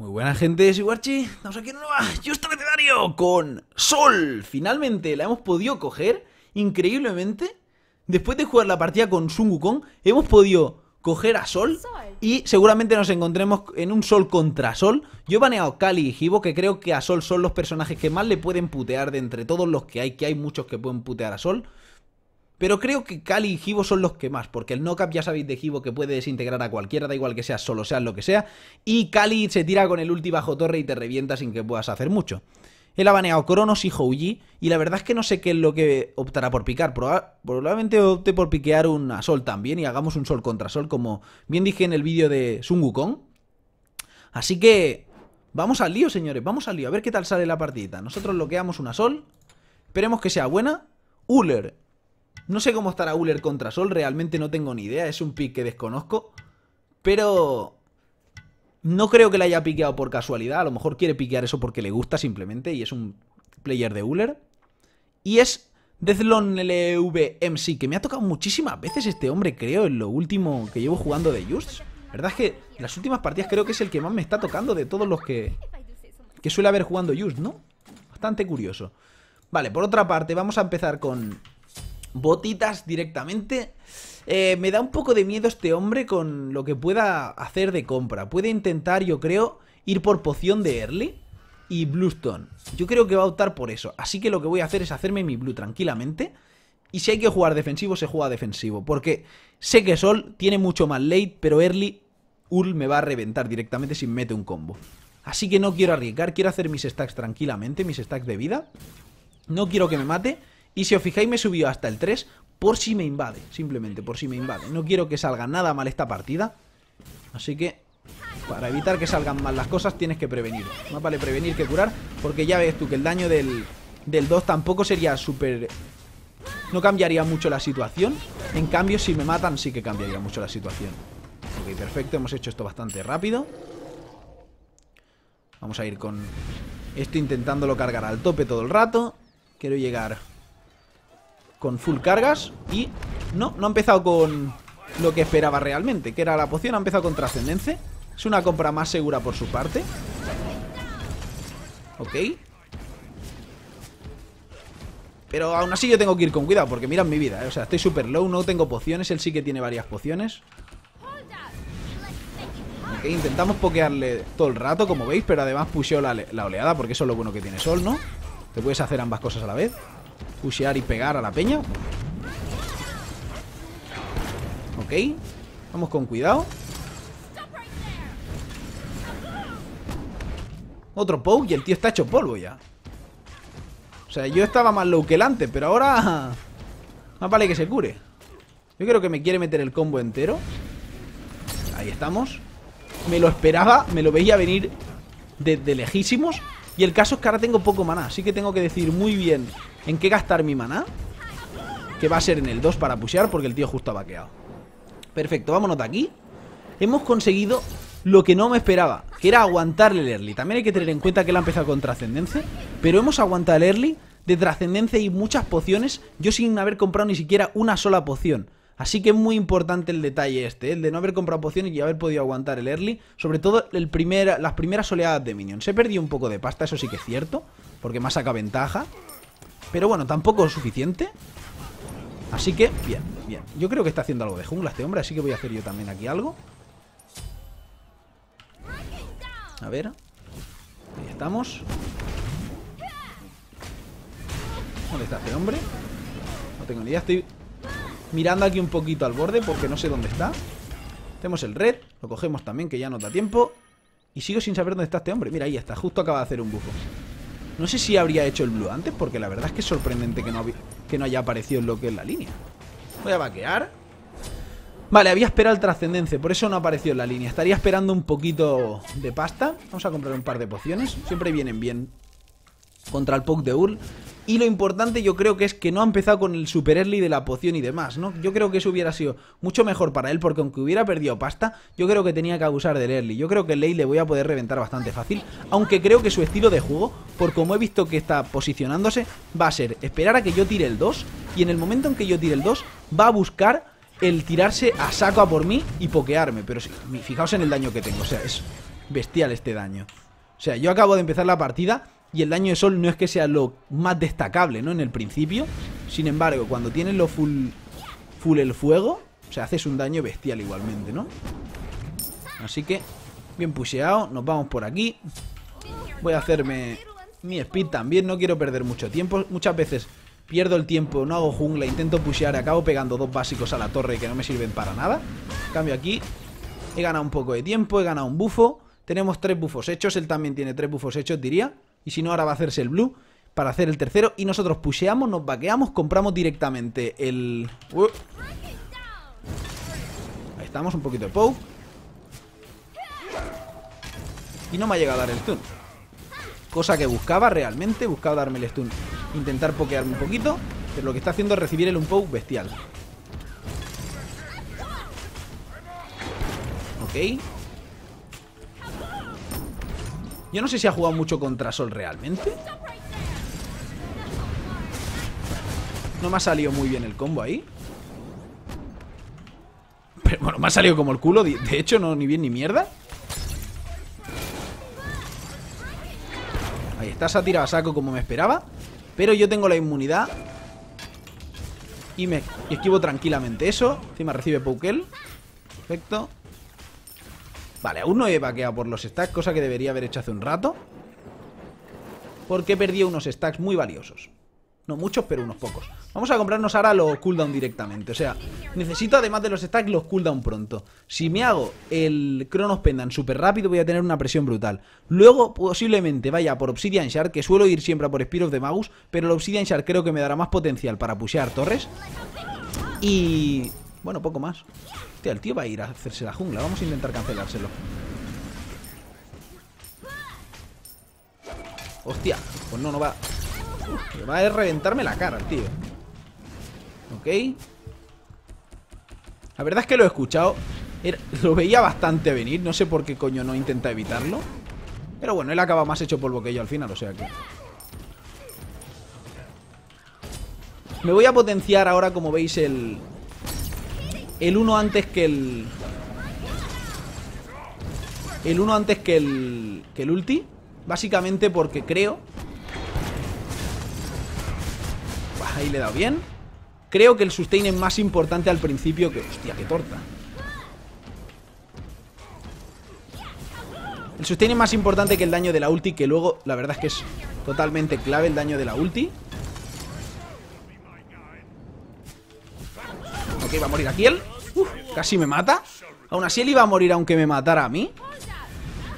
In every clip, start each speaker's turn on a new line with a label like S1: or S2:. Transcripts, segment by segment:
S1: Muy buena gente, soy Warchi, estamos aquí en una nueva Justo Necesario con Sol. Finalmente la hemos podido coger, increíblemente. Después de jugar la partida con Sun Wukong, hemos podido coger a Sol y seguramente nos encontremos en un Sol contra Sol. Yo he baneado Kali y Hibo, que creo que a Sol son los personajes que más le pueden putear de entre todos los que hay, que hay muchos que pueden putear a Sol. Pero creo que Kali y Hivo son los que más, porque el knock-up ya sabéis de Hivo que puede desintegrar a cualquiera, da igual que sea solo, sea lo que sea. Y Kali se tira con el ulti bajo torre y te revienta sin que puedas hacer mucho. Él ha baneado Cronos y Houji, y la verdad es que no sé qué es lo que optará por picar. probablemente opte por piquear un Sol también y hagamos un Sol contra Sol, como bien dije en el vídeo de Sun Wukong. Así que vamos al lío, señores, vamos al lío, a ver qué tal sale la partida. Nosotros bloqueamos una Sol, esperemos que sea buena. Uller no sé cómo estará Uller contra Sol, realmente no tengo ni idea, es un pick que desconozco. Pero... No creo que le haya piqueado por casualidad, a lo mejor quiere piquear eso porque le gusta simplemente y es un player de Uller. Y es Deathlon LVMC, que me ha tocado muchísimas veces este hombre, creo, en lo último que llevo jugando de Just. La verdad es que las últimas partidas creo que es el que más me está tocando de todos los que, que suele haber jugando Just, ¿no? Bastante curioso. Vale, por otra parte, vamos a empezar con botitas directamente. Eh, me da un poco de miedo este hombre con lo que pueda hacer de compra. Puede intentar, yo creo, ir por poción de early y Bluestone. Yo creo que va a optar por eso. Así que lo que voy a hacer es hacerme mi blue tranquilamente. Y si hay que jugar defensivo, se juega defensivo. Porque sé que Sol tiene mucho más late, pero early Ul me va a reventar directamente si mete un combo. Así que no quiero arriesgar, quiero hacer mis stacks tranquilamente, mis stacks de vida. No quiero que me mate. Y si os fijáis me subió hasta el 3 por si me invade, simplemente por si me invade. No quiero que salga nada mal esta partida. Así que para evitar que salgan mal las cosas tienes que prevenir. Más vale prevenir que curar, porque ya ves tú que el daño del, del 2 tampoco sería súper... No cambiaría mucho la situación. En cambio, si me matan sí que cambiaría mucho la situación. Ok, perfecto, hemos hecho esto bastante rápido. Vamos a ir con esto intentándolo cargar al tope todo el rato. Quiero llegar con full cargas y no, no ha empezado con lo que esperaba realmente, que era la poción, ha empezado con trascendencia. Es una compra más segura por su parte. Ok. Pero aún así yo tengo que ir con cuidado porque mirad mi vida, ¿eh? o sea, estoy super low, no tengo pociones, él sí que tiene varias pociones. Ok, intentamos pokearle todo el rato, como veis, pero además pusheó la, la oleada porque eso es lo bueno que tiene Sol, ¿no? Te puedes hacer ambas cosas a la vez. Pushear y pegar a la peña. Ok. Vamos con cuidado. Otro poke y el tío está hecho polvo ya. O sea, yo estaba más low que el antes Pero ahora Más vale que se cure. Yo creo que me quiere meter el combo entero. Ahí estamos. Me lo esperaba, me lo veía venir de lejísimos. Y el caso es que ahora tengo poco maná Así que tengo que decir muy bien en qué gastar mi maná. Que va a ser en el 2 para pushear porque el tío justo ha vaqueado. Perfecto, vámonos de aquí. Hemos conseguido lo que no me esperaba, que era aguantarle el early. También hay que tener en cuenta que él ha empezado con trascendencia, pero hemos aguantado el early de trascendencia y muchas pociones, yo sin haber comprado ni siquiera una sola poción. Así que es muy importante el detalle este, el de no haber comprado pociones y haber podido aguantar el early. Sobre todo el las primeras oleadas de minions. Se perdido un poco de pasta, eso sí que es cierto, porque más saca ventaja. Pero bueno, tampoco es suficiente. Así que, bien, bien. Yo creo que está haciendo algo de jungla este hombre Así que voy a hacer yo también aquí algo. A ver. Ahí estamos. ¿Dónde está este hombre? No tengo ni idea, estoy mirando aquí un poquito al borde Porque no sé dónde está. Tenemos el red, lo cogemos también que ya no da tiempo. Y sigo sin saber dónde está este hombre. Mira, ahí está, justo acaba de hacer un bufo no sé si habría hecho el blue antes, porque la verdad es que es sorprendente que no, que no haya aparecido en lo que es la línea. Voy a vaquear. Vale, había esperado el trascendencia, por eso no apareció en la línea. Estaría esperando un poquito de pasta. Vamos a comprar un par de pociones. Siempre vienen bien contra el Poke de Ur. Y lo importante yo creo que es que no ha empezado con el super early de la poción y demás, ¿no? Yo creo que eso hubiera sido mucho mejor para él porque aunque hubiera perdido pasta, yo creo que tenía que abusar del early. Yo creo que el late le voy a poder reventar bastante fácil, aunque creo que su estilo de juego, por como he visto que está posicionándose, va a ser esperar a que yo tire el 2 y en el momento en que yo tire el 2 va a buscar el tirarse a saco a por mí y pokearme. Pero fijaos en el daño que tengo, o sea, es bestial este daño. O sea, yo acabo de empezar la partida y el daño de sol no es que sea lo más destacable, ¿no? En el principio. Sin embargo, cuando tienes lo full, full el fuego, o sea, haces un daño bestial igualmente, ¿no? Así que, bien pusheado, nos vamos por aquí. Voy a hacerme mi speed también, no quiero perder mucho tiempo. Muchas veces pierdo el tiempo, no hago jungla, intento pushear acabo pegando dos básicos a la torre que no me sirven para nada. Cambio aquí, he ganado un poco de tiempo, he ganado un bufo. Tenemos tres bufos hechos, él también tiene tres bufos hechos, diría. Y si no, ahora va a hacerse el blue para hacer el tercero. Y nosotros pusheamos, nos vaqueamos, compramos directamente el... Ahí estamos, un poquito de poke. Y no me ha llegado a dar el stun. Cosa que buscaba realmente, buscaba darme el stun. Intentar pokearme un poquito. Pero lo que está haciendo es recibir el un poke bestial. Ok. Yo no sé si ha jugado mucho contra Sol realmente. No me ha salido muy bien el combo ahí. Pero bueno, me ha salido como el culo. De hecho, no ni bien ni mierda. Ahí está, se ha tirado a saco como me esperaba. Pero yo tengo la inmunidad. Y me y esquivo tranquilamente eso. Encima recibe Poukel. Perfecto. Vale, aún no he vaqueado por los stacks, cosa que debería haber hecho hace un rato. Porque he perdido unos stacks muy valiosos. No muchos, pero unos pocos. Vamos a comprarnos ahora los cooldown directamente. O sea, necesito además de los stacks los cooldown pronto. Si me hago el Cronos Pendant súper rápido voy a tener una presión brutal. Luego posiblemente vaya por Obsidian Shard, que suelo ir siempre por Spear of the Magus. Pero el Obsidian Shard creo que me dará más potencial para pushear torres. Y... Bueno, poco más. Hostia, el tío va a ir a hacerse la jungla. Vamos a intentar cancelárselo. Hostia, pues no, no va. va a reventarme la cara el tío. Ok. La verdad es que lo he escuchado. lo veía bastante venir. No sé por qué coño no intenta evitarlo. Pero bueno, él acaba más hecho polvo que yo al final, o sea que... Me voy a potenciar ahora, como veis, el, el 1 antes que el... El 1 antes que el... Que el ulti. Básicamente porque creo... Ahí le he dado bien. Creo que el sustain es más importante al principio que... Hostia, qué torta. El sustain es más importante que el daño de la ulti, que luego la verdad es que es totalmente clave el daño de la ulti. Ok, va a morir aquí él. casi me mata. Aún así él iba a morir aunque me matara a mí.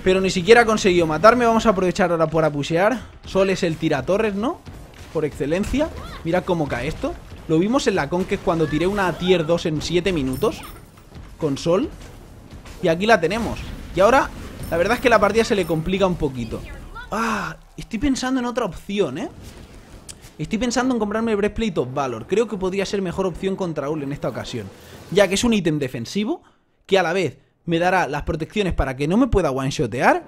S1: Pero ni siquiera ha conseguido matarme. Vamos a aprovechar ahora por apusear. Sol es el tiratorres, ¿no? Por excelencia. Mira cómo cae esto. Lo vimos en la Conquest cuando tiré una tier 2 en 7 minutos. Con Sol. Y aquí la tenemos. Y ahora, la verdad es que la partida se le complica un poquito. Ah, estoy pensando en otra opción, ¿eh? Estoy pensando en comprarme el Breastplate of Valor. Creo que podría ser mejor opción contra Ul en esta ocasión. Ya que es un ítem defensivo que a la vez me dará las protecciones para que no me pueda one-shotear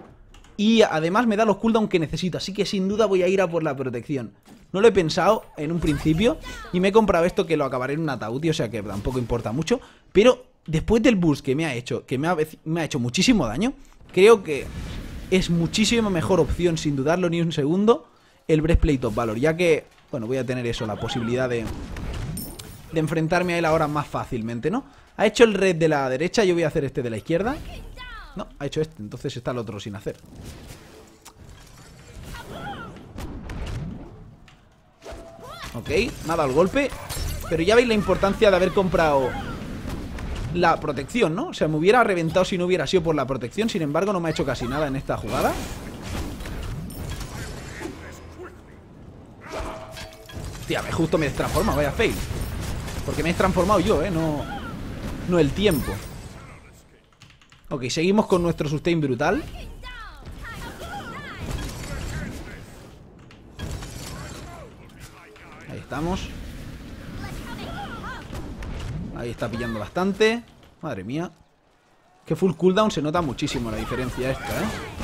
S1: y además me da los cooldowns que necesito. Así que sin duda voy a ir a por la protección. No lo he pensado en un principio y me he comprado esto que lo acabaré en un ataúd, o sea que tampoco importa mucho. Pero después del boost que me ha hecho, que me ha, me ha hecho muchísimo daño, creo que es muchísimo mejor opción, sin dudarlo ni un segundo, el Breastplate of Valor. Ya que bueno, voy a tener eso, la posibilidad de, enfrentarme a él ahora más fácilmente, ¿no? Ha hecho el red de la derecha, yo voy a hacer este de la izquierda. No, ha hecho este, entonces está el otro sin hacer. Ok, dado el golpe Pero ya veis la importancia de haber comprado La protección, ¿no? O sea, me hubiera reventado si no hubiera sido por la protección Sin embargo, no me ha hecho casi nada en esta jugada Hostia, justo me transforma, vaya fail. Porque me he transformado yo, ¿eh? No, no el tiempo. Ok, seguimos con nuestro sustain brutal. Ahí estamos. Ahí está pillando bastante. Madre mía. Que full cooldown se nota muchísimo la diferencia esta, ¿eh?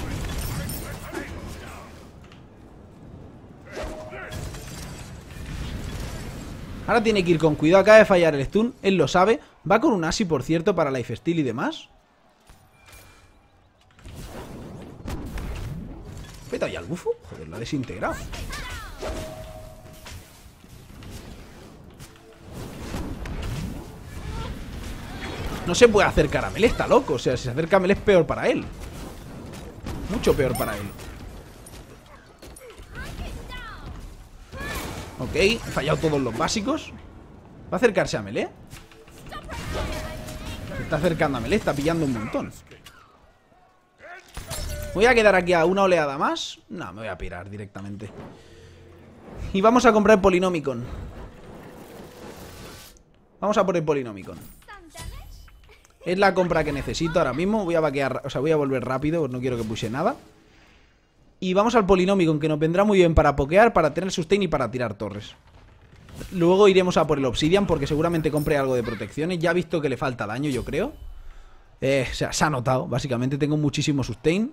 S1: Ahora tiene que ir con cuidado. Acaba de fallar el stun. Él lo sabe. Va con un Asi, por cierto, para lifesteal y demás. Peta ya el bufo. Joder, lo ha desintegrado. No se puede acercar a Mel, está loco. O sea, si se acerca a Mel es peor para él. Mucho peor para él. Ok, he fallado todos los básicos. ¿Va a acercarse a Melee? Se está acercando a Melee, está pillando un montón. Voy a quedar aquí a una oleada más. No, me voy a pirar directamente. Y vamos a comprar Polinomicon. Vamos a por el Polinomicon. Es la compra que necesito ahora mismo. Voy a vaquear, o sea, voy a volver rápido, no quiero que puse nada. Y vamos al Polinomicon, que nos vendrá muy bien para pokear, para tener sustain y para tirar torres. Luego iremos a por el Obsidian, porque seguramente compre algo de protecciones. Ya he visto que le falta daño, yo creo. Eh, o sea, se ha notado, básicamente. Tengo muchísimo sustain.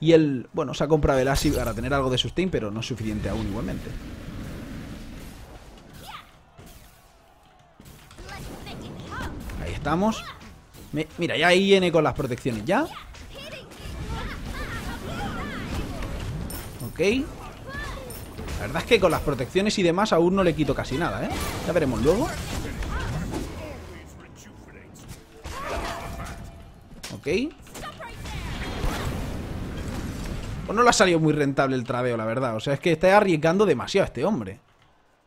S1: Y él, bueno, se ha comprado el Asi para tener algo de sustain, pero no es suficiente aún igualmente. Ahí estamos. mira, ya viene con las protecciones ya. La verdad es que con las protecciones y demás aún no le quito casi nada, ¿eh? Ya veremos luego. Ok. Pues no le ha salido muy rentable el tradeo, la verdad. O sea, es que está arriesgando demasiado este hombre.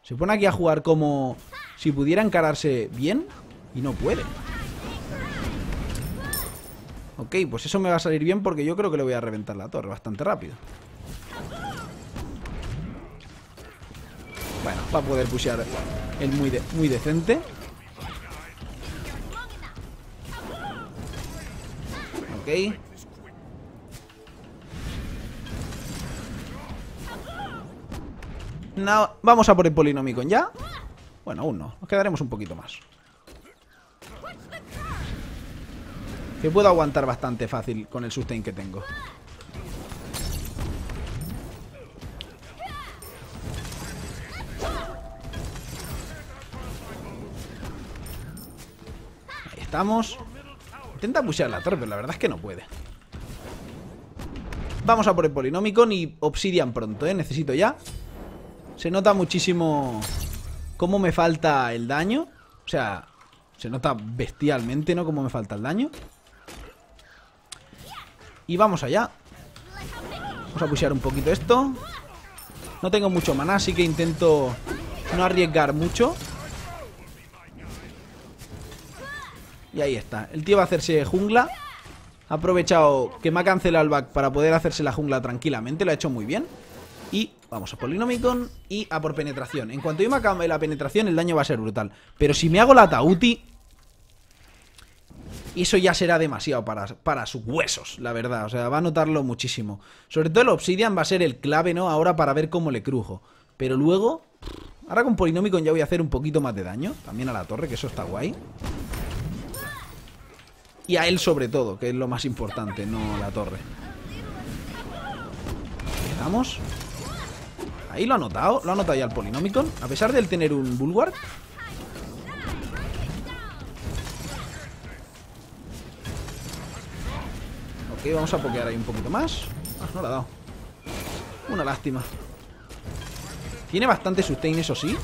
S1: Se pone aquí a jugar como si pudiera encararse bien y no puede. Ok, pues eso me va a salir bien porque yo creo que le voy a reventar la torre bastante rápido. Va a poder pushear el muy, muy decente. Ok. vamos a por el polinomicon ya. Bueno, aún no. Nos quedaremos un poquito más. Que puedo aguantar bastante fácil con el sustain que tengo. Estamos. Intenta pushear la torre, pero la verdad es que no puede. Vamos a por el Polinomicon y Obsidian pronto, ¿eh? Necesito ya se nota muchísimo cómo me falta el daño. O sea, se nota bestialmente, ¿no? Cómo me falta el daño. Y vamos allá. Vamos a pushear un poquito esto. No tengo mucho maná, así que intento no arriesgar mucho. Y ahí está. El tío va a hacerse jungla. Ha aprovechado que me ha cancelado el back para poder hacerse la jungla tranquilamente. Lo ha hecho muy bien. Y vamos a Polinomicon y a por penetración. En cuanto yo me acabe la penetración, el daño va a ser brutal. Pero si me hago la Tauti... Eso ya será demasiado para, para sus huesos, la verdad. O sea, va a notarlo muchísimo. Sobre todo el Obsidian va a ser el clave, ¿no? Ahora para ver cómo le crujo. Pero luego... Ahora con Polinomicon ya voy a hacer un poquito más de daño. También a la torre, que eso está guay. Y a él sobre todo, que es lo más importante, no la torre. Vamos. Ahí lo ha notado, lo ha notado ya el Polinomicon A pesar de él tener un Bulwark. Ok, vamos a pokear ahí un poquito más. Ah, no le ha dado. Una lástima. Tiene bastante sustain, eso sí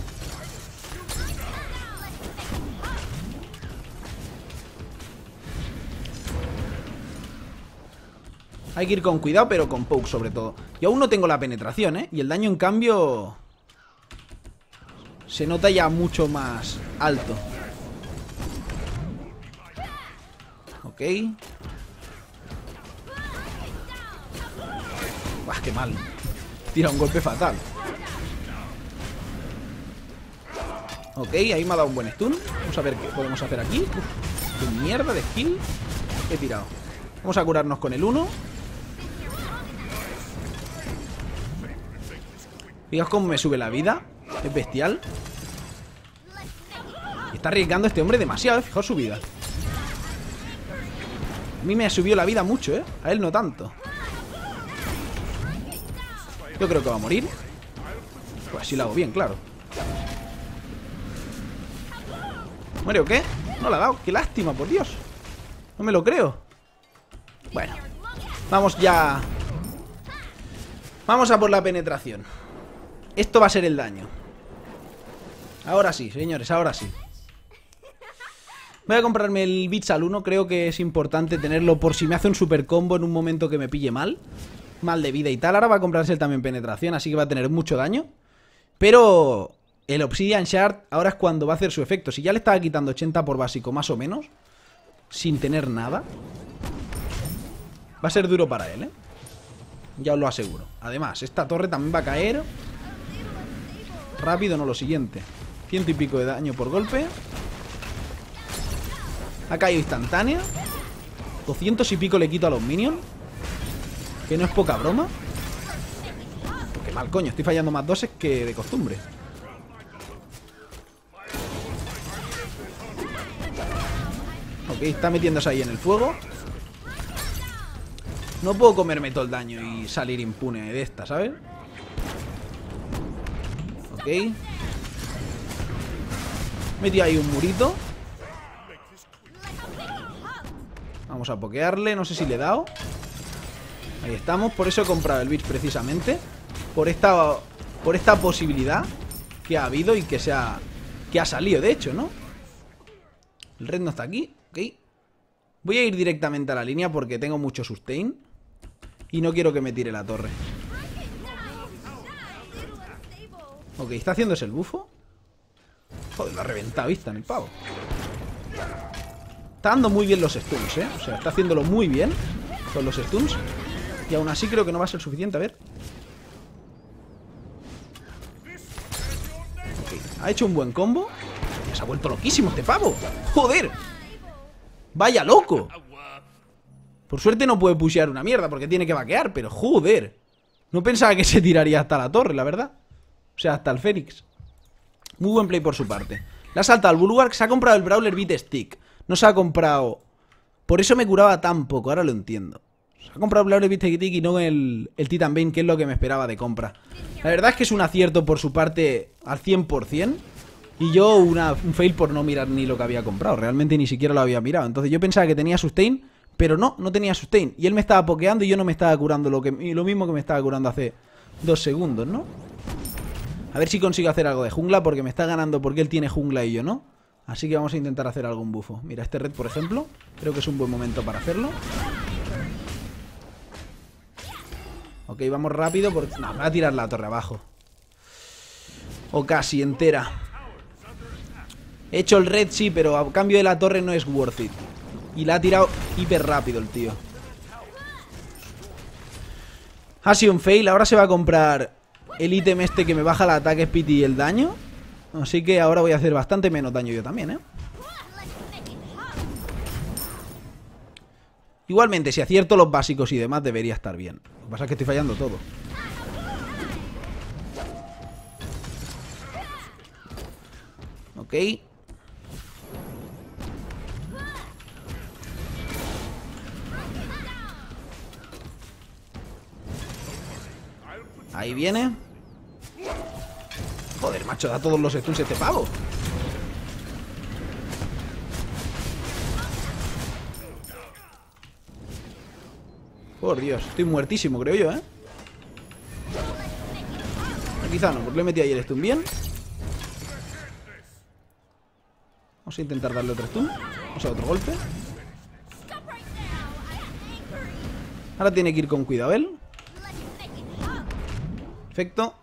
S1: Hay que ir con cuidado, pero con poke sobre todo. Yo aún no tengo la penetración, ¿eh? Y el daño, en cambio... Se nota ya mucho más alto. Ok. Buah, qué mal. Tira un golpe fatal. Ok, ahí me ha dado un buen stun. Vamos a ver qué podemos hacer aquí. qué mierda de skill he tirado. Vamos a curarnos con el 1. Fijaos cómo me sube la vida. Es bestial. Está arriesgando este hombre demasiado, ¿eh? Fijaos su vida. A mí me ha subido la vida mucho, ¿eh? A él no tanto. Yo creo que va a morir. Pues si lo hago bien, claro. ¿Muere o qué? No la ha dado. Qué lástima, por Dios. No me lo creo. Bueno. Vamos ya Vamos a por la penetración. Esto va a ser el daño. Ahora sí, señores, ahora sí. Voy a comprarme el Beats al 1. Creo que es importante tenerlo por si me hace un super combo en un momento que me pille mal. Mal de vida y tal. Ahora va a comprarse también penetración, así que va a tener mucho daño. Pero el Obsidian Shard ahora es cuando va a hacer su efecto. Si ya le estaba quitando 80 por básico, más o menos, sin tener nada, va a ser duro para él, ¿eh? Ya os lo aseguro. Además, esta torre también va a caer. Rápido, no lo siguiente. Ciento y pico de daño por golpe. Ha caído instantánea 200 y pico le quito a los minions Que no es poca broma Qué mal coño, estoy fallando más doses que de costumbre Ok, está metiéndose ahí en el fuego No puedo comerme todo el daño y salir impune de esta, ¿sabes? Ok. Metí ahí un murito. Vamos a pokearle, no sé si le he dado. Ahí estamos, por eso he comprado el Beach precisamente. Por esta, por esta posibilidad que ha habido y que se ha, que ha salido, de hecho, ¿no? El red no está aquí, ok. Voy a ir directamente a la línea porque tengo mucho sustain Y no quiero que me tire la torre Ok, ¿está haciéndose el bufo? Joder, lo ha reventado vista en el pavo Está dando muy bien los stuns, ¿eh? O sea, está haciéndolo muy bien con los stuns. Y aún así creo que no va a ser suficiente. A ver. Ha hecho un buen combo. Se ha vuelto loquísimo este pavo. ¡Joder! ¡Vaya loco! Por suerte no puede pushear una mierda porque tiene que vaquear, pero joder. No pensaba que se tiraría hasta la torre, la verdad. O sea, hasta el Fénix. Muy buen play por su parte. La salta al Bulwark, se ha comprado el Brawler Beat Stick no se ha comprado... Por eso me curaba tan poco, ahora lo entiendo. Se ha comprado Blaure Tick y no el, el Titan Bane, que es lo que me esperaba de compra. La verdad es que es un acierto por su parte al 100%. Y yo una, un fail por no mirar ni lo que había comprado. Realmente ni siquiera lo había mirado. Entonces yo pensaba que tenía sustain, pero no, no tenía sustain. Y él me estaba pokeando y yo no me estaba curando lo, que, lo mismo que me estaba curando hace dos segundos, ¿no? A ver si consigo hacer algo de jungla porque me está ganando porque él tiene jungla y yo no. Así que vamos a intentar hacer algún bufo. Mira, este red, por ejemplo, creo que es un buen momento para hacerlo. Ok, vamos rápido porque... No, me va a tirar la torre abajo. O casi entera. He hecho el red, sí, pero a cambio de la torre no es worth it. Y la ha tirado hiper rápido el tío. Ha sido un fail. Ahora se va a comprar el ítem este que me baja el ataque speed y el daño. Así que ahora voy a hacer bastante menos daño yo también, ¿eh? Igualmente, si acierto los básicos y demás, debería estar bien. Lo que pasa es que estoy fallando todo. Ok. Ahí viene. Joder, macho, da todos los stuns este pavo. Por Dios, estoy muertísimo, creo yo, ¿eh? Quizá no, porque le metí ahí el stun bien. Vamos a intentar darle otro stun. Vamos a otro golpe. Ahora tiene que ir con cuidado él. Perfecto.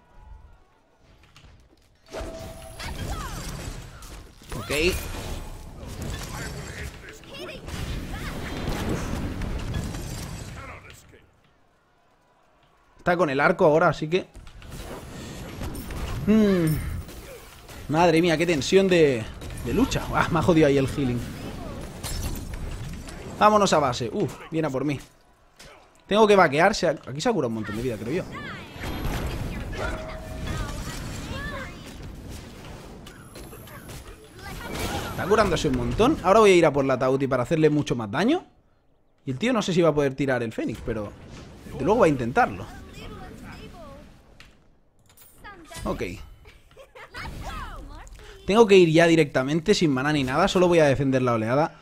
S1: Está con el arco ahora, así que... Hmm. Madre mía, qué tensión de, lucha. Ah, me ha jodido ahí el healing. Vámonos a base. Uf, viene a por mí. Tengo que vaquearse. Aquí se ha curado un montón de vida, creo yo. Está curándose un montón. Ahora voy a ir a por la Tauti para hacerle mucho más daño. Y el tío no sé si va a poder tirar el Fénix, pero... De luego va a intentarlo. Ok. Tengo que ir ya directamente, sin maná ni nada. Solo voy a defender la oleada.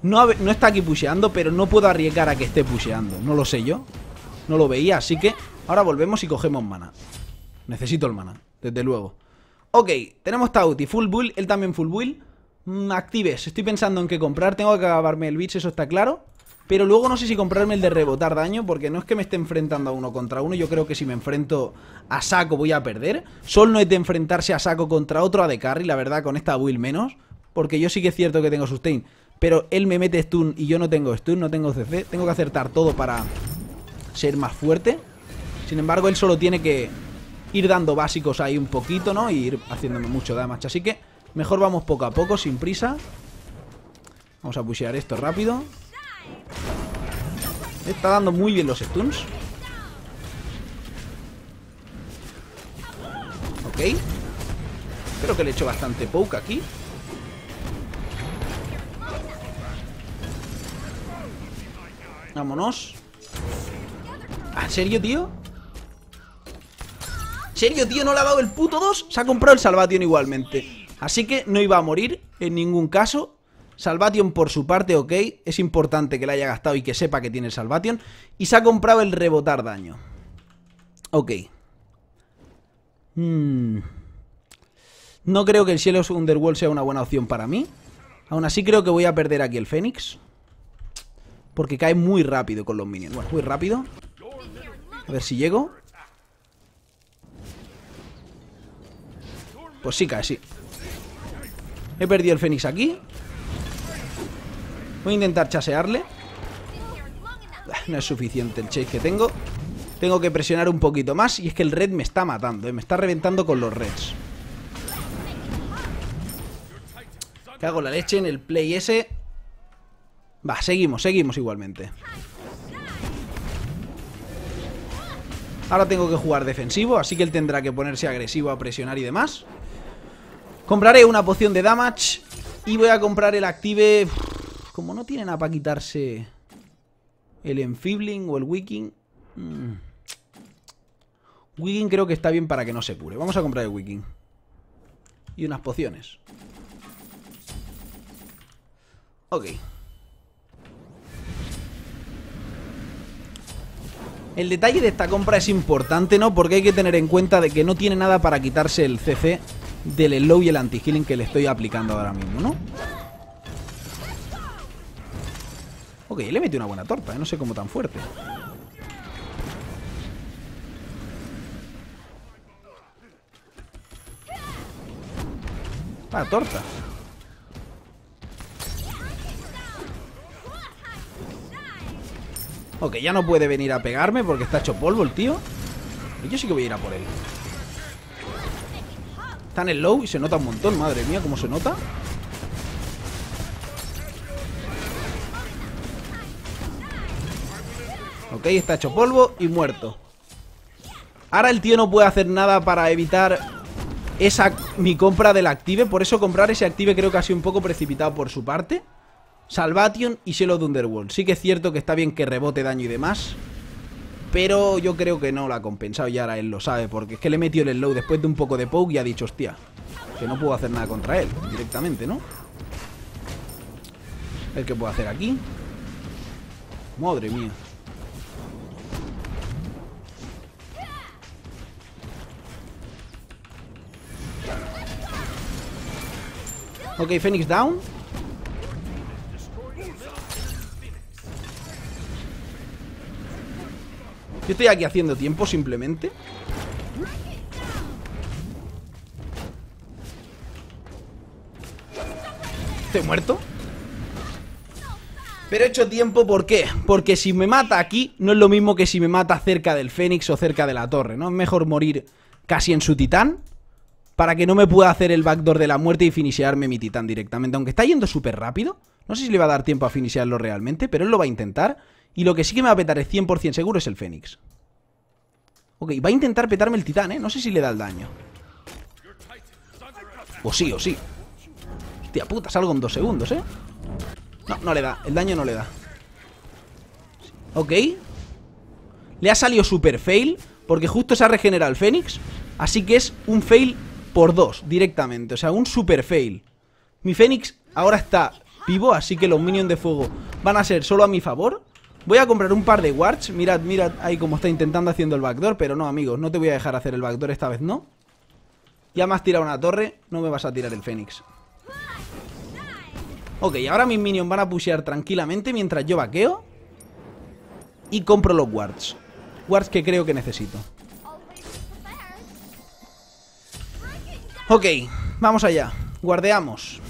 S1: No, no está aquí pusheando, pero no puedo arriesgar a que esté pusheando. No lo sé yo. No lo veía, así que Ahora volvemos y cogemos mana. Necesito el mana, desde luego. Ok, tenemos Tauti, full build, él también full build. Mm, actives, estoy pensando en qué comprar. Tengo que acabarme el bitch, eso está claro. Pero luego no sé si comprarme el de rebotar daño, porque no es que me esté enfrentando a uno contra uno. Yo creo que si me enfrento a saco voy a perder. Sol no es de enfrentarse a saco contra otro a de carry, la verdad, con esta build menos. Porque yo sí que es cierto que tengo sustain. Pero él me mete stun y yo no tengo stun, no tengo CC. Tengo que acertar todo para ser más fuerte. Sin embargo, él solo tiene que ir dando básicos ahí un poquito, ¿no? Y ir haciéndome mucho damage. Así que mejor vamos poco a poco, sin prisa. Vamos a pushear esto rápido. Está dando muy bien los stuns. Ok. Creo que le he hecho bastante poke aquí. Vámonos. ¿Ah, ¿En serio, tío? ¿En serio, tío? ¿No le ha dado el puto 2? Se ha comprado el Salvation igualmente. Así que no iba a morir en ningún caso. Salvation por su parte, ok. Es importante que le haya gastado y que sepa que tiene Salvation. Y se ha comprado el rebotar daño. Ok. Hmm. No creo que el Cielo Underworld sea una buena opción para mí. Aún así creo que voy a perder aquí el Fénix. Porque cae muy rápido con los minions. Bueno, muy rápido. A ver si llego. Pues sí cae, sí. He perdido el Fénix aquí. Voy a intentar chasearle. No es suficiente el chase que tengo. Tengo que presionar un poquito más Y es que el red me está matando ¿eh? Me está reventando con los reds. Hago la leche en el play ese. Va, seguimos, seguimos igualmente. Ahora tengo que jugar defensivo Así que él tendrá que ponerse agresivo a presionar y demás Compraré una poción de damage Y voy a comprar el active como no tiene nada para quitarse el enfibling o el wicking. Mmm. Wicking creo que está bien para que no se cure. Vamos a comprar el wicking. Y unas pociones. Ok. El detalle de esta compra es importante, ¿no? Porque hay que tener en cuenta de que no tiene nada para quitarse el CC del slow y el anti-healing que le estoy aplicando ahora mismo, ¿no? Ok, le metí una buena torta, ¿eh? no sé cómo tan fuerte. Ah, torta. Ok, ya no puede venir a pegarme porque está hecho polvo el tío. Yo sí que voy a ir a por él. En el low y se nota un montón, madre mía, cómo se nota. Ok, está hecho polvo y muerto. Ahora el tío no puede hacer nada para evitar esa mi compra del active. Por eso comprar ese active creo que ha sido un poco precipitado por su parte. Salvation y Cielo de Underworld. Sí que es cierto que está bien que rebote daño y demás Pero yo creo que no lo ha compensado y ahora él lo sabe Porque es que le metió el slow después de un poco de poke y ha dicho, hostia Que no puedo hacer nada contra él directamente, ¿no? Ver qué puedo hacer aquí. Madre mía. Ok, Phoenix down Yo estoy aquí haciendo tiempo simplemente ¿Estoy muerto? Pero he hecho tiempo, ¿por qué? Porque si me mata aquí No es lo mismo que si me mata cerca del Fénix o cerca de la torre, ¿no? Es mejor morir casi en su titán para que no me pueda hacer el backdoor de la muerte y finishearme mi titán directamente. Aunque está yendo súper rápido. No sé si le va a dar tiempo a finishearlo realmente, pero él lo va a intentar. Y lo que sí que me va a petar es 100% seguro es el Fénix. Ok, va a intentar petarme el titán, ¿eh? No sé si le da el daño. O sí, o sí. Hostia puta, salgo en dos segundos, ¿eh? No, no le da. El daño no le da. Ok. Le ha salido super fail porque justo se ha regenerado el Fénix. Así que es un fail por dos directamente. O sea, un super fail. Mi Fénix ahora está vivo, así que los minions de fuego van a ser solo a mi favor. Voy a comprar un par de wards. Mirad, mirad ahí como está intentando haciendo el backdoor. Pero no, amigos, no te voy a dejar hacer el backdoor esta vez, ¿no? Ya me has tirado una torre, no me vas a tirar el Fénix. Ok, ahora mis minions van a pushear tranquilamente mientras yo vaqueo. Y compro los wards. Wards que creo que necesito. Ok, vamos allá. Guardeamos.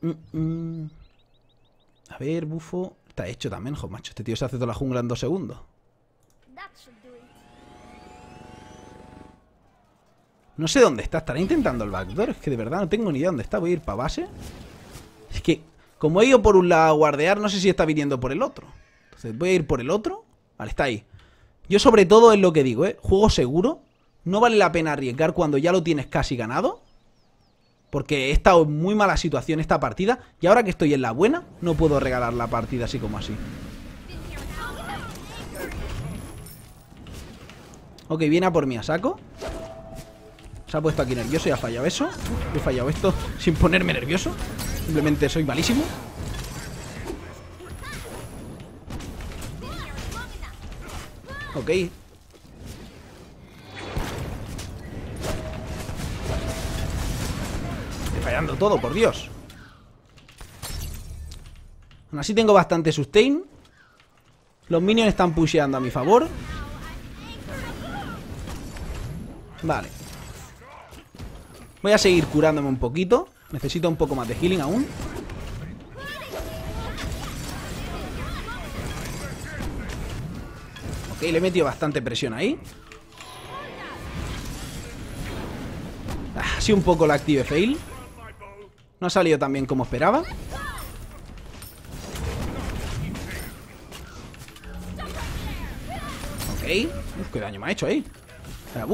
S1: Mm, mm. A ver, bufo. Está hecho también, jo, macho. Este tío se hace toda la jungla en dos segundos. No sé dónde está. ¿Estará intentando el backdoor? Es que de verdad no tengo ni idea dónde está. Voy a ir para base. Es que, como he ido por un lado a guardear, no sé si está viniendo por el otro. Entonces voy a ir por el otro. Vale, está ahí. Yo sobre todo es lo que digo, ¿eh? Juego seguro. No vale la pena arriesgar cuando ya lo tienes casi ganado. Porque he estado en muy mala situación esta partida. Y ahora que estoy en la buena, no puedo regalar la partida así como así. Ok, viene a por mí a saco. Se ha puesto aquí nervioso y ha fallado eso. He fallado esto sin ponerme nervioso. Simplemente soy malísimo. Ok. Fallando todo, por Dios. Aún así tengo bastante sustain. Los minions están pusheando a mi favor. Vale. Voy a seguir curándome un poquito. Necesito un poco más de healing aún. Ok, le he metido bastante presión ahí. Ah, ha sido un poco la active fail. No ha salido tan bien como esperaba. Ok. Qué daño me ha hecho ahí. Era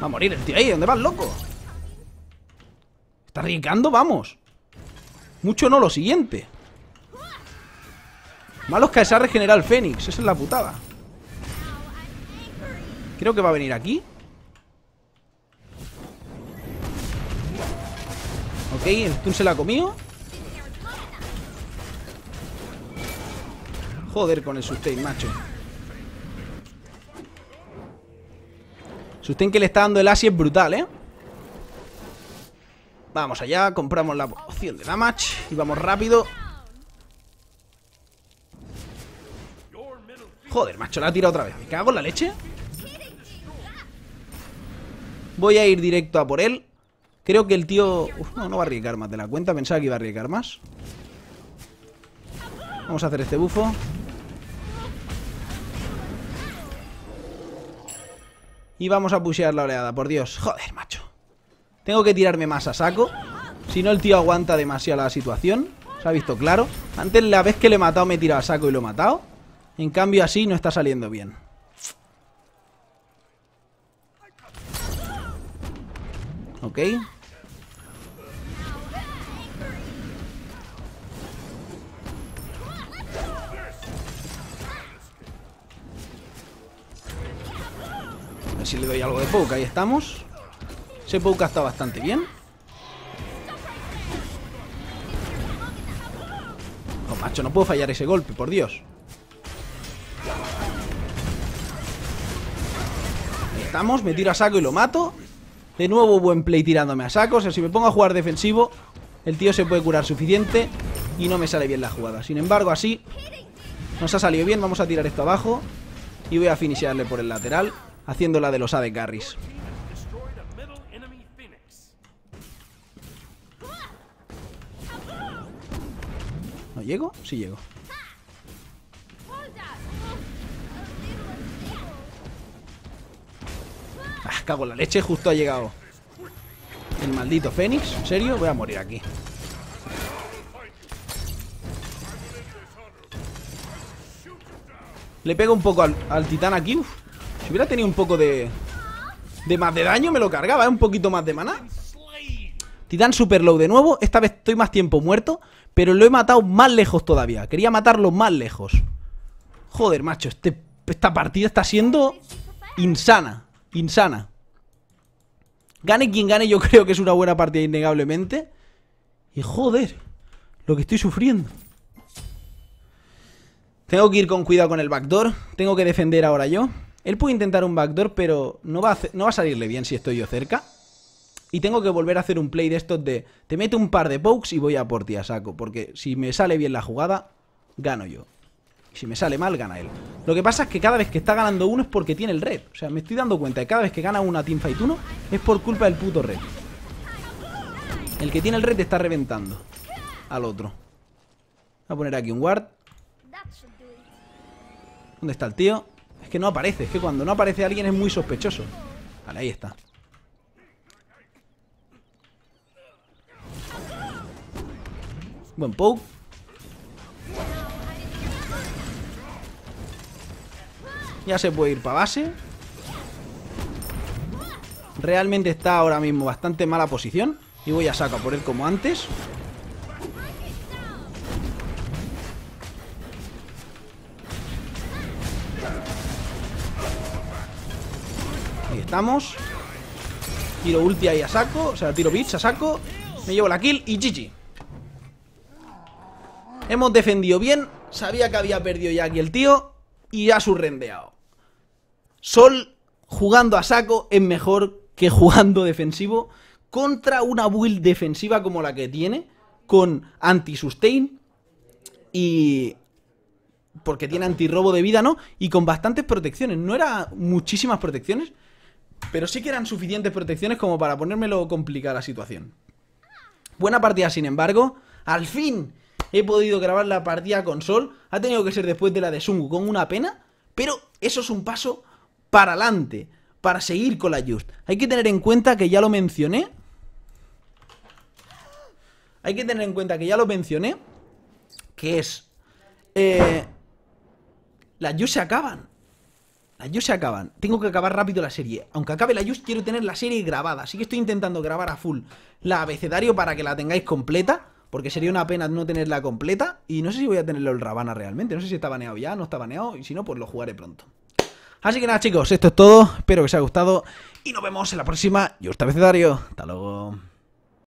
S1: Va a morir el tío ahí. ¿Dónde vas, loco? ¿Está arriesgando? Vamos. Mucho no, lo siguiente. Malos que se ha regenerado el Fénix. Esa es la putada. Creo que va a venir aquí. Ok, el stun se la ha comido. Joder con el sustain, macho. Sustain que le está dando el Asi es brutal, ¿eh? Vamos allá, compramos la opción de damage Y vamos rápido Joder, macho, la ha tirado otra vez. Me cago en la leche Voy a ir directo a por él. Creo que el tío... Uf, no, no va a arriesgar más de la cuenta. Pensaba que iba a arriesgar más. Vamos a hacer este bufo. Y vamos a pushear la oleada, por Dios. Joder, macho. Tengo que tirarme más a saco. Si no el tío aguanta demasiado la situación. Se ha visto claro. Antes la vez que le he matado me he tirado a saco y lo he matado En cambio así no está saliendo bien Ok si le doy algo de poke. Ahí estamos. Ese poke está bastante bien. Oh, macho, no puedo fallar ese golpe, por Dios. Estamos, me tiro a saco y lo mato. De nuevo buen play tirándome a saco. O sea, si me pongo a jugar defensivo, el tío se puede curar suficiente y no me sale bien la jugada. Sin embargo, así nos ha salido bien. Vamos a tirar esto abajo y voy a finishearle por el lateral haciendo la de los AD Garris. ¿No llego? Sí llego. Cago en la leche, justo ha llegado el maldito Fénix. ¿En serio? Voy a morir aquí. Le pego un poco al, al titán aquí. Uf. Si hubiera tenido un poco de... De más de daño me lo cargaba, ¿eh? Un poquito más de mana Titán super low de nuevo Esta vez estoy más tiempo muerto Pero lo he matado más lejos todavía Quería matarlo más lejos Joder, macho, este esta partida está siendo insana. Insana. Gane quien gane, yo creo que es una buena partida innegablemente. Y joder, lo que estoy sufriendo. Tengo que ir con cuidado con el backdoor. Tengo que defender ahora yo. Él puede intentar un backdoor, pero no va, a salirle bien si estoy yo cerca. Y tengo que volver a hacer un play de estos de... Te meto un par de pokes y voy a por ti a saco. Porque si me sale bien la jugada, gano yo. Si me sale mal, gana él. Lo que pasa es que cada vez que está ganando uno es porque tiene el red. O sea, me estoy dando cuenta que cada vez que gana una teamfight uno es por culpa del puto red. El que tiene el red está reventando al otro. Voy a poner aquí un ward. ¿Dónde está el tío? Es que no aparece. Es que cuando no aparece alguien es muy sospechoso. Vale, ahí está. Buen poke. Ya se puede ir para base. Realmente está ahora mismo bastante mala posición. Y voy a sacar por él como antes. Ahí estamos. Tiro ulti ahí a saco. O sea, tiro bits a saco. Me llevo la kill y GG. Hemos defendido bien. Sabía que había perdido ya aquí el tío. Y ha surrendeado. Sol jugando a saco es mejor que jugando defensivo contra una build defensiva como la que tiene, con anti-sustain y... Porque tiene anti-robo de vida, ¿no? Y con bastantes protecciones. No eran muchísimas protecciones, pero sí que eran suficientes protecciones como para ponérmelo complicada la situación. Buena partida, sin embargo. Al fin he podido grabar la partida con Sol. Ha tenido que ser después de la de Sungu con una pena. Pero eso es un paso para adelante. Para seguir con la Just. Hay que tener en cuenta que ya lo mencioné. Hay que tener en cuenta que ya lo mencioné. Que es... Eh, las Just se acaban. Las Just se acaban. Tengo que acabar rápido la serie. Aunque acabe la Just, quiero tener la serie grabada. Así que estoy intentando grabar a full la abecedario para que la tengáis completa. Porque sería una pena no tenerla completa. Y no sé si voy a tenerlo el Rabana realmente. No sé si está baneado ya, no está baneado. Y si no, pues lo jugaré pronto. Así que nada, chicos, esto es todo. Espero que os haya gustado. Y nos vemos en la próxima. Yo, este abecedario. Hasta luego.